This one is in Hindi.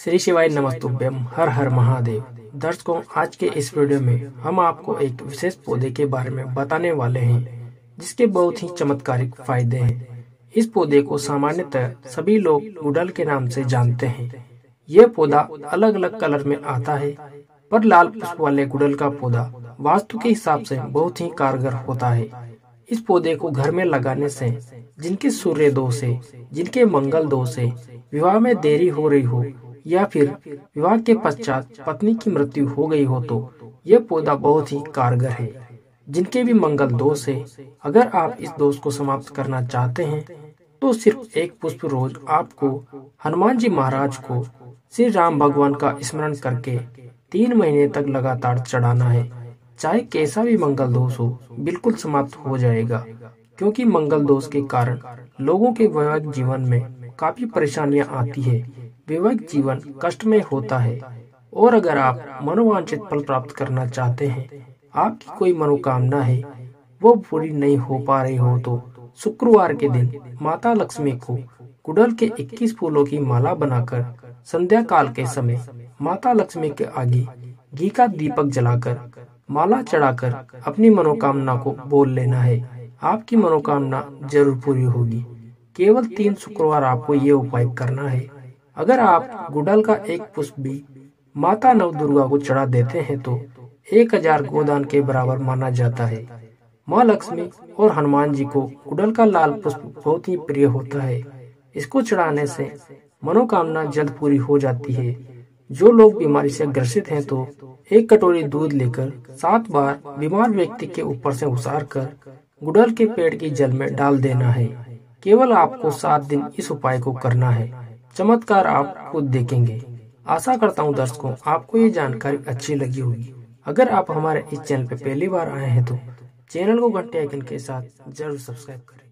श्री शिवाय नमस्तुभ्यम हर हर महादेव। दर्शकों आज के इस वीडियो में हम आपको एक विशेष पौधे के बारे में बताने वाले हैं जिसके बहुत ही चमत्कारिक फ़ायदे हैं। इस पौधे को सामान्यतः सभी लोग गुडल के नाम से जानते हैं। यह पौधा अलग अलग कलर में आता है पर लाल पुष्प वाले गुडल का पौधा वास्तु के हिसाब से बहुत ही कारगर होता है। इस पौधे को घर में लगाने से जिनके सूर्य दोष है जिनके मंगल दोष है विवाह में देरी हो रही हो या फिर विवाह के पश्चात पत्नी की मृत्यु हो गई हो तो यह पौधा बहुत ही कारगर है, जिनके भी मंगल दोष है। अगर आप इस दोष को समाप्त करना चाहते हैं तो सिर्फ़ एक पुष्प रोज आपको हनुमान जी महाराज को श्री राम भगवान का स्मरण करके तीन महीने तक लगातार चढ़ाना है। चाहे कैसा भी मंगल दोष हो, बिल्कुल समाप्त हो जाएगा, क्योंकि मंगल दोष के कारण लोगों के वैवाहिक जीवन में काफ़ी परेशानियाँ आती है। वैवाहिक जीवन कष्ट में होता है। और अगर आप मनोवांछित फल प्राप्त करना चाहते हैं, आपकी कोई मनोकामना है, वो पूरी नहीं हो पा रही हो तो शुक्रवार के दिन माता लक्ष्मी को कुडल के 21 फूलों की माला बनाकर संध्या काल के समय माता लक्ष्मी के आगे घी का दीपक जलाकर माला चढ़ाकर अपनी मनोकामना को बोल लेना है। आपकी मनोकामना ज़रूर पूरी होगी। केवल तीन शुक्रवार आपको ये उपाय करना है। अगर आप गुडल का एक पुष्प भी माता नव दुर्गा को चढ़ा देते हैं तो एक हज़ार गोदान के बराबर माना जाता है। माँ लक्ष्मी और हनुमान जी को गुडल का लाल पुष्प बहुत ही प्रिय होता है। इसको चढ़ाने से मनोकामना जल्द पूरी हो जाती है। जो लोग बीमारी से ग्रसित हैं तो एक कटोरी दूध लेकर सात बार बीमार व्यक्ति के ऊपर से उसार कर गुड़ल के पेड़ की जल में डाल देना है। केवल आपको सात दिन इस उपाय को करना है। चमत्कार आप खुद देखेंगे। आशा करता हूँ दर्शकों, आपको ये जानकारी अच्छी लगी होगी। अगर आप हमारे इस चैनल पर पहली बार आए हैं तो चैनल को घंटे आइकन के साथ ज़रूर सब्सक्राइब करें।